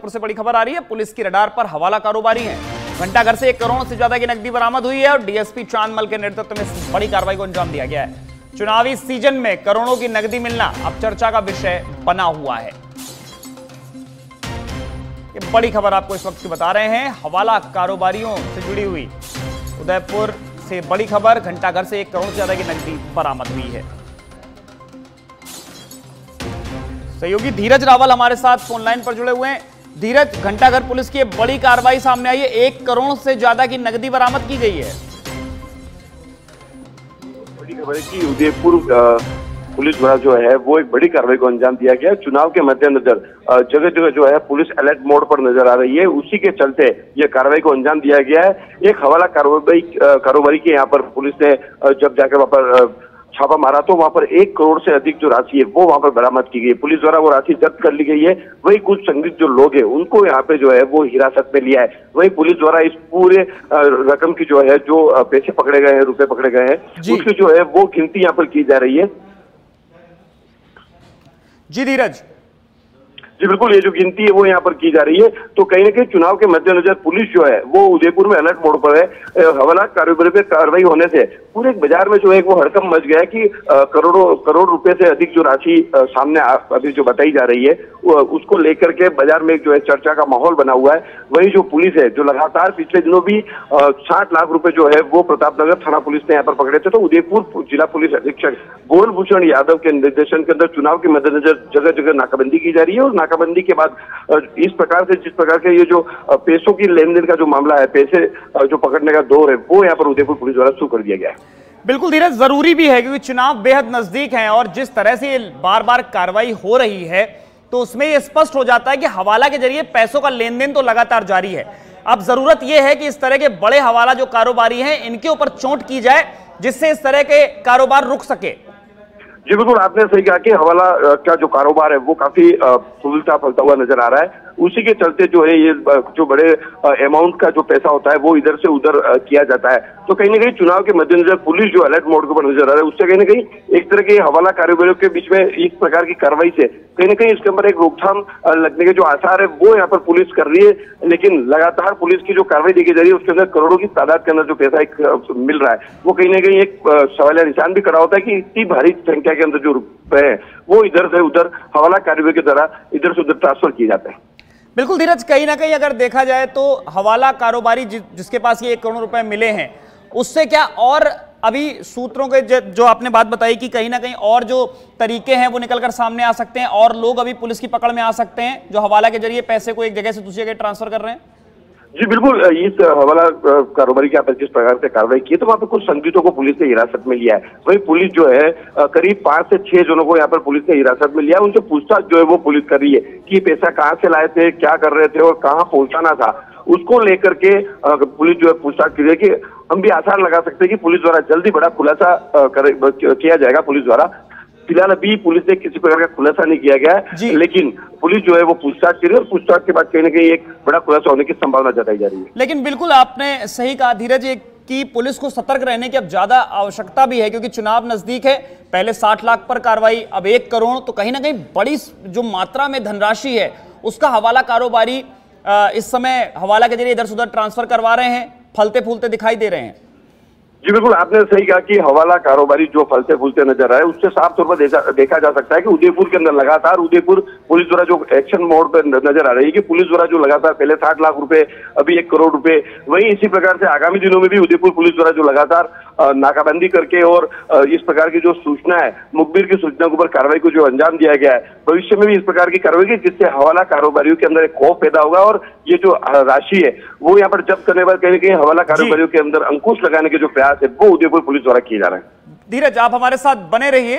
से बड़ी खबर आ रही है। पुलिस की रडार पर हवाला कारोबारी है। घंटा घर से एक करोड़ से ज़्यादा की नकदी बरामद हुई है और डीएसपी चांदमल के नेतृत्व में बड़ी कार्रवाई को अंजाम दिया गया है। चुनावी सीज़न में करोड़ों की नकदी मिलना अब चर्चा का विषय बना हुआ है। ये बड़ी खबर आपको इस वक्त की बता रहे हैं। हवाला कारोबारियों से जुड़ी हुई उदयपुर से बड़ी खबर, घंटाघर से एक करोड़ से ज़्यादा की नकदी बरामद हुई है। सहयोगी धीरज रावल हमारे साथ फ़ोन लाइन पर जुड़े हुए हैं। धीरज घंटाघर पुलिस की बड़ी कार्रवाई सामने आई है। एक करोड़ से ज़्यादा की नकदी बरामद की गई है। बड़ी खबर है कि उदयपुर पुलिस द्वारा जो है वो एक बड़ी कार्रवाई को अंजाम दिया गया। चुनाव के मद्देनजर जगह जगह जो है पुलिस अलर्ट मोड पर नज़र आ रही है। उसी के चलते ये कार्रवाई को अंजाम दिया गया है। एक हवाला अ, कारोबारी के यहाँ पर पुलिस ने जब जाकर वहाँ पर छापा मारा तो वहाँ पर एक करोड़ से अधिक जो राशि है वो वहाँ पर बरामद की गई है। पुलिस द्वारा वो राशि जब्त कर ली गई है। वही कुछ संदिग्ध जो लोग हैं उनको यहाँ पे जो है वो हिरासत में लिया है। वही पुलिस द्वारा इस पूरे रकम की जो है जो पैसे पकड़े गए हैं रुपए पकड़े गए हैं उसकी जो है वो गिनती यहाँ पर की जा रही है। जी धीरज। जी, बिल्कुल, ये जो गिनती है वो यहाँ पर की जा रही है। तो कहीं ना कहीं चुनाव के मद्देनजर पुलिस जो है, वो उदयपुर में अलर्ट मोड पर है। हवाला कारोबारी पे कार्रवाई होने से पूरे बाज़ार में जो है वो हड़कम मच गया है कि करोड़ों, करोड़ रुपए से अधिक जो राशि सामने अभी जो बताई जा रही है उसको लेकर के बाज़ार में जो है चर्चा का माहौल बना हुआ है। वही जो पुलिस है, जो लगातार पिछले दिनों भी साठ लाख रुपए जो है वो प्रतापनगर थाना पुलिस ने यहाँ पर पकड़े थे। तो उदयपुर जिला पुलिस अधीक्षक गोल भूषण यादव के निर्देशन के अंदर चुनाव के मद्देनजर जगह जगह नाकाबंदी की जा रही है और नाकाबंदी के बाद इस प्रकार से, जिस प्रकार के ये जो पैसों की लेन का जो मामला है, पैसे जो पकड़ने का दौर है, वो यहाँ पर उदयपुर पुलिस द्वारा शुरू कर दिया गया है। बिल्कुल धीरज, ज़रूरी भी है, क्योंकि चुनाव बेहद नज़दीक है और जिस तरह से बार बार कार्रवाई हो रही है तो उसमें ये स्पष्ट हो जाता है कि हवाला के ज़रिए पैसों का लेन देन तो लगातार जारी है। अब ज़रूरत यह है कि इस तरह के बड़े हवाला जो कारोबारी हैं, इनके ऊपर चोट की जाए, जिससे इस तरह के कारोबार रुक सके। जी, बिल्कुल, आपने सही कहा कि हवाला का जो कारोबार है, वो काफ़ी फूलता फलता हुआ नज़र आ रहा है। उसी के चलते जो है ये जो बड़े अमाउंट का जो पैसा होता है, वो इधर से उधर किया जाता है। तो कहीं ना कहीं चुनाव के मद्देनजर पुलिस जो अलर्ट मोड के ऊपर नज़र आ रहा है, उससे कहीं ना कहीं एक तरह के हवाला कारोबारियों के बीच में इस प्रकार की कार्रवाई से कहीं ना कहीं इसके ऊपर एक रोकथाम लगने के जो आसार है, वो यहाँ पर पुलिस कर रही है। लेकिन लगातार पुलिस की जो कार्रवाई देखी जा रही है, उसके अंदर करोड़ों की तादाद के अंदर जो पैसा एक मिल रहा है, वो कहीं ना कहीं एक सवालिया निशान भी खड़ा होता है कि इतनी भारी संख्या के अंदर जो रुपए हैं वो इधर से उधर हवाला कार्रवाई के द्वारा इधर से उधर ट्रांसफ़र किए जाते हैं। बिल्कुल धीरज कहीं ना कहीं अगर देखा जाए तो हवाला कारोबारी जि, जिसके पास ये एक करोड़ रुपए मिले हैं उससे क्या और अभी सूत्रों के जो आपने बात बताई कि कहीं ना कहीं और जो तरीके हैं वो निकलकर सामने आ सकते हैं और लोग अभी पुलिस की पकड़ में आ सकते हैं जो हवाला के ज़रिए पैसे को एक जगह से दूसरी जगह ट्रांसफ़र कर रहे हैं। जी, बिल्कुल इस हवाला कारोबारी के ऊपर जिस प्रकार से कार्रवाई की तो वहाँ पे कुछ संदिग्धों को पुलिस ने हिरासत में लिया है। वही पुलिस जो है करीब पाँच से छह जनों को यहाँ पर पुलिस ने हिरासत में लिया उनसे पूछताछ जो है, वो पुलिस कर रही है कि पैसा कहाँ से लाए थे, क्या कर रहे थे और कहाँ पहुंचाना था। उसको लेकर के पुलिस जो है, पूछताछ की कि हम भी आसार लगा सकते हैं कि पुलिस द्वारा जल्दी बड़ा खुलासा किया जाएगा पुलिस द्वारा। फ़िलहाल अभी पुलिस ने किसी प्रकार का खुलासा नहीं किया गया है लेकिन पुलिस जो है वो पूछताछ कर रही है और पूछताछ के बाद कहीं ना कहीं एक बड़ा खुलासा होने की संभावना जताई जा रही है। लेकिन बिल्कुल आपने सही कहा धीरज ये कि पुलिस को सतर्क रहने की अब ज़्यादा आवश्यकता भी है क्योंकि चुनाव नज़दीक है पहले 60 लाख पर कार्रवाई अब एक करोड़ तो कहीं ना कहीं बड़ी जो मात्रा में धनराशि है उसका हवाला कारोबारी इस समय हवाला के ज़रिए इधर से उधर ट्रांसफ़र करवा रहे हैं फलते फूलते दिखाई दे रहे हैं। जी बिल्कुल आपने सही कहा कि हवाला कारोबारी जो फलते फूलते नज़र आए उससे साफ़ तौर पर देखा, देखा जा सकता है कि उदयपुर के अंदर लगातार उदयपुर पुलिस द्वारा जो एक्शन मोड पर नज़र आ रही है कि पुलिस द्वारा जो लगातार पहले साठ लाख रुपए अभी एक करोड़ रुपए वहीं इसी प्रकार से आगामी दिनों में भी उदयपुर पुलिस द्वारा जो लगातार नाकाबंदी करके और इस प्रकार की जो सूचना है मुखबिर की सूचना के ऊपर कार्रवाई को जो अंजाम दिया गया है भविष्य में भी इस प्रकार की कार्रवाई की जिससे हवाला कारोबारियों के अंदर एक खौफ पैदा होगा और ये जो राशि है वो यहाँ पर जब्त करने पर कहीं ना कहीं हवाला कारोबारियों के अंदर अंकुश लगाने के जो प्रयास है वो उदयपुर पुलिस द्वारा किए जा रहे हैं। धीरज, आप हमारे साथ बने रहिए।